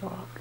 talk.